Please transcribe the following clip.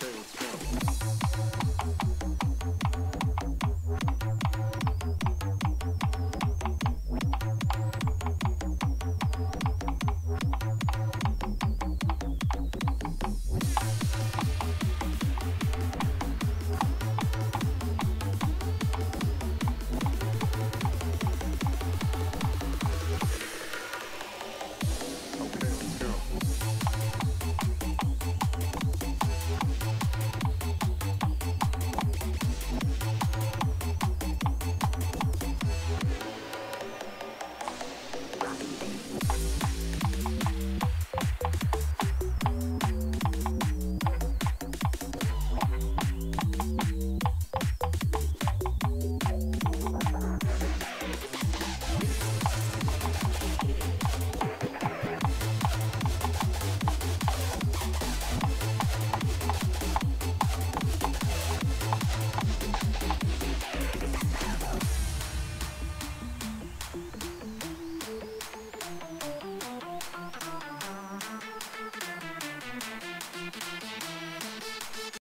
Curtis Jones.